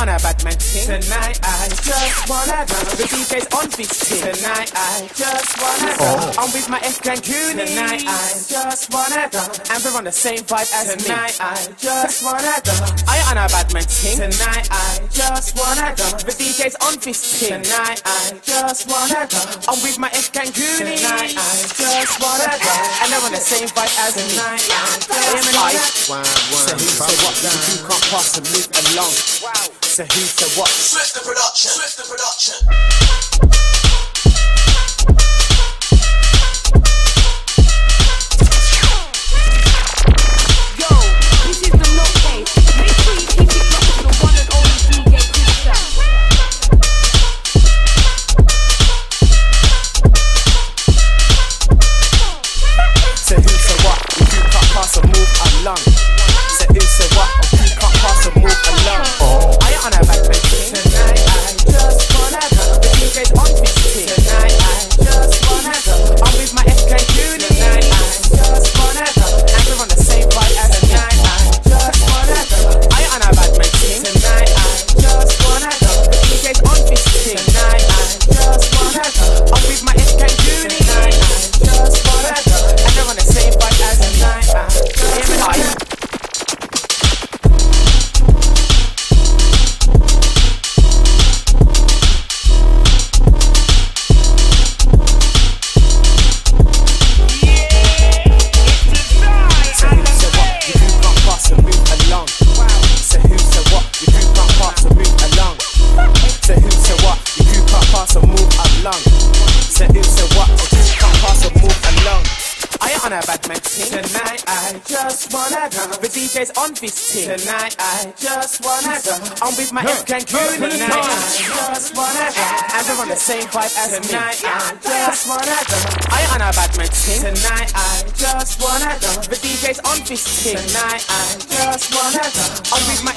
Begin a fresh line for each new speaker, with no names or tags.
on a bad man ting. Tonight I just wanna dance. The DJ's on ting. Tonight I just wanna oh. dance. I'm with my F Cooney. Tonight I just wanna dance. And we're on the same vibe as me. Tonight I just wanna dance. I on a bad man ting. Tonight I just wanna dance. The DJ's on this ting. Tonight I just wanna dance. I'm with my F Cooney. Tonight I just wanna dance. On the same vibe as me. Tonight I just wanna dance. So who said what? You can't pass and move along. So who said what?
Swifta production. Swifta production.
I ain't on a bad man ting. Tonight I just wanna go. The DJ's on this ting. Tonight I just wanna go. I'm with my F Gang Tonight I just wanna go. And we're on the same vibe as me. Tonight I just wanna go. I ain't on a bad man ting. Tonight I just wanna go. The DJ's on this ting. Tonight I just wanna go. I'm with my